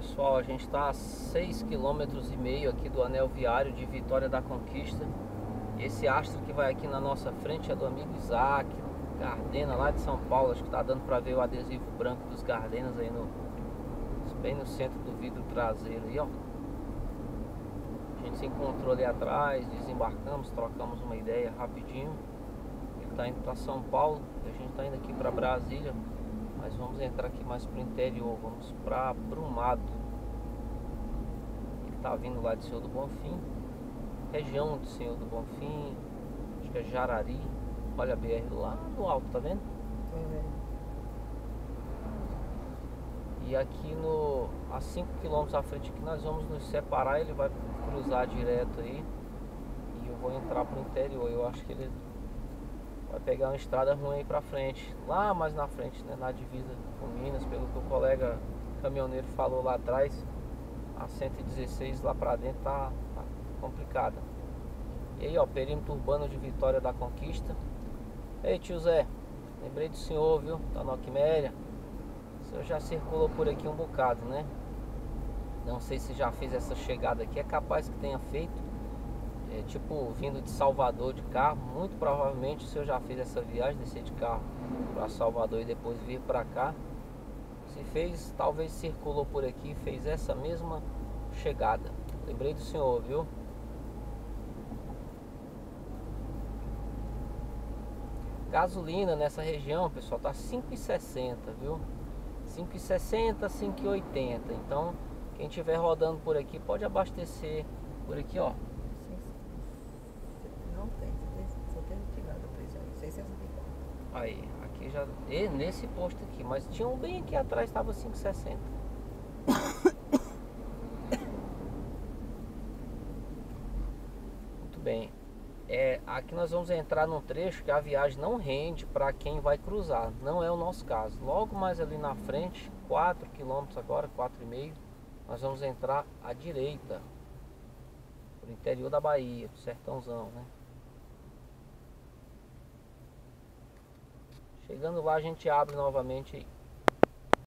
Pessoal, a gente está a 6 km aqui do anel viário de Vitória da Conquista. Esse astro que vai aqui na nossa frente é do amigo Isaac Gardena, lá de São Paulo. Acho que está dando para ver o adesivo branco dos Gardenas aí no bem no centro do vidro traseiro aí, ó. A gente se encontrou ali atrás, desembarcamos, trocamos uma ideia rapidinho. Ele está indo para São Paulo a gente está indo aqui para Brasília. Mas vamos entrar aqui mais pro interior, vamos para Brumado. Ele tá vindo lá de Senhor do Bonfim, região de Senhor do Bonfim, acho que é Jarari. Olha a BR lá no alto, tá vendo? É. E aqui no a 5 km à frente aqui nós vamos nos separar, ele vai cruzar direto aí. E eu vou entrar pro interior. Eu acho que ele vai pegar uma estrada ruim aí pra frente. Lá mais na frente, né? Na divisa com Minas, pelo que o colega caminhoneiro falou lá atrás. A 116 lá pra dentro tá, tá complicada. E aí, ó, perímetro urbano de Vitória da Conquista. Ei, tio Zé, lembrei do senhor, viu? Da Noquiméria. O senhor já circulou por aqui um bocado, né? Não sei se já fez essa chegada aqui, é capaz que tenha feito é, tipo vindo de Salvador de carro, muito provavelmente o senhor já fez essa viagem, descer de carro para Salvador e depois vir para cá. Se fez, talvez circulou por aqui, fez essa mesma chegada. Lembrei do senhor, viu? Gasolina nessa região, pessoal, tá 5,60, viu? 5,60, 5,80. Então, quem estiver rodando por aqui pode abastecer por aqui, ó. Aí, aqui já. E nesse posto aqui, mas tinha um bem aqui atrás, estava 5,60. Muito bem. É, aqui nós vamos entrar num trecho que a viagem não rende para quem vai cruzar. Não é o nosso caso. Logo mais ali na frente, 4 km agora, 4,5 nós vamos entrar à direita. Pro interior da Bahia, pro sertãozão, né? Chegando lá a gente abre novamente.